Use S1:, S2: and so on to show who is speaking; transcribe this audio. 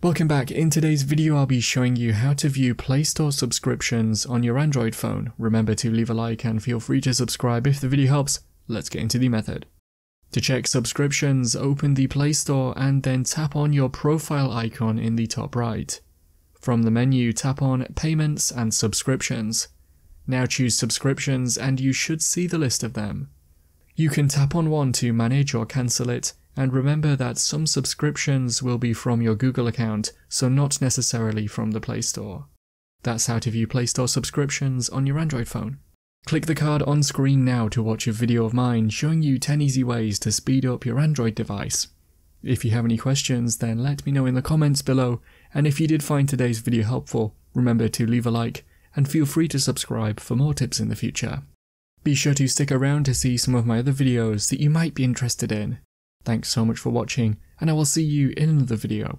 S1: Welcome back. In today's video, I'll be showing you how to view Play Store subscriptions on your Android phone. Remember to leave a like and feel free to subscribe if the video helps. Let's get into the method. To check subscriptions, open the Play Store and then tap on your profile icon in the top right. From the menu, tap on Payments and Subscriptions. Now choose Subscriptions and you should see the list of them. You can tap on one to manage or cancel it, and remember that some subscriptions will be from your Google account, so not necessarily from the Play Store. That's how to view Play Store subscriptions on your Android phone. Click the card on screen now to watch a video of mine showing you 10 easy ways to speed up your Android device. If you have any questions, then let me know in the comments below, and if you did find today's video helpful, remember to leave a like and feel free to subscribe for more tips in the future. Be sure to stick around to see some of my other videos that you might be interested in. Thanks so much for watching, and I will see you in another video.